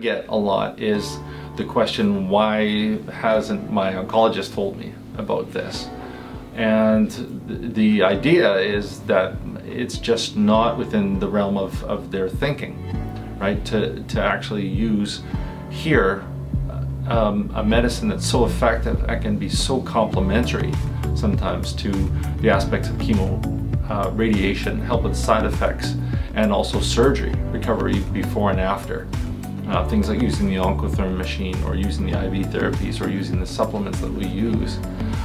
get a lot is the question, why hasn't my oncologist told me about this? And the idea is that it's just not within the realm of, of their thinking, right? To, to actually use here um, a medicine that's so effective and can be so complementary sometimes to the aspects of chemo, uh, radiation, help with side effects, and also surgery, recovery before and after. Uh, things like using the Oncotherm machine or using the IV therapies or using the supplements that we use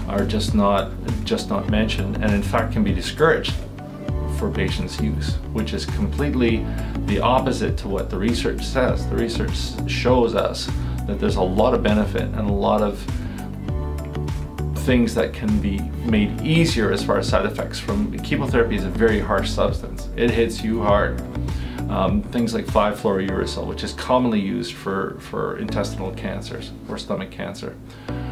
are just not, just not mentioned and in fact can be discouraged for patients' use, which is completely the opposite to what the research says. The research shows us that there's a lot of benefit and a lot of things that can be made easier as far as side effects from chemotherapy is a very harsh substance. It hits you hard. Um, things like 5-fluorouracil, which is commonly used for, for intestinal cancers or stomach cancer.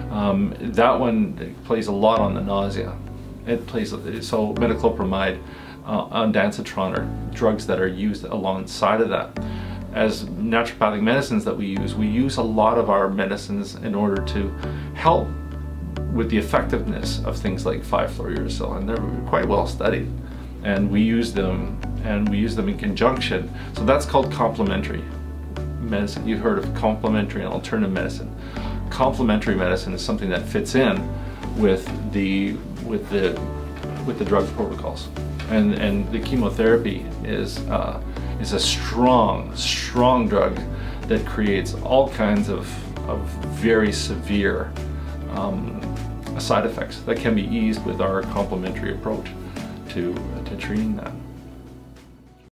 Um, that one plays a lot on the nausea. It plays, so metoclopramide, uh, ondansetron are drugs that are used alongside of that. As naturopathic medicines that we use, we use a lot of our medicines in order to help with the effectiveness of things like 5-fluorouracil, and they're quite well studied. And we use them, and we use them in conjunction. So that's called complementary medicine. You've heard of complementary and alternative medicine. Complementary medicine is something that fits in with the with the with the drug protocols, and and the chemotherapy is uh, is a strong strong drug that creates all kinds of of very severe um, side effects that can be eased with our complementary approach to, to treating that.